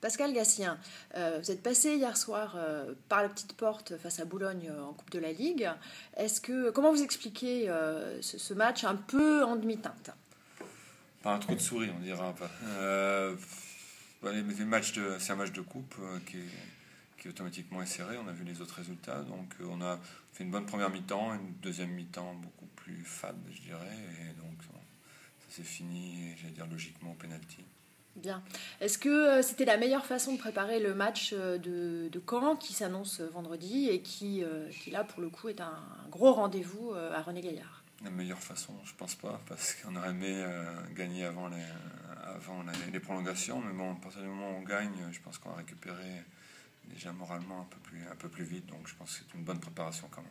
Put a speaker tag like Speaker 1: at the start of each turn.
Speaker 1: Pascal Gassien, euh, vous êtes passé hier soir euh, par la petite porte face à Boulogne en Coupe de la Ligue. Est-ce que comment vous expliquez ce, match un peu en demi-teinte?
Speaker 2: Pas un trou de souris, on dira. Les, c'est un match de coupe qui qui automatiquement est serré. On a vu les autres résultats. Donc on a fait une bonne première mi-temps, une deuxième mi-temps beaucoup plus fade, je dirais. Et donc ça s'est fini, j'allais dire logiquement, au penalty.
Speaker 1: Bien. Est-ce que euh, c'était la meilleure façon de préparer le match euh, de, de Caen qui s'annonce vendredi et qui, euh, qui, là, pour le coup, est un, gros rendez-vous à René Gaillard?
Speaker 2: La meilleure façon, je pense pas, parce qu'on aurait aimé gagner avant, les, avant prolongations. Mais bon, à partir du moment où on gagne, je pense qu'on va récupérer déjà moralement un peu plus, un peu plus vite. Donc je pense que c'est une bonne préparation quand même.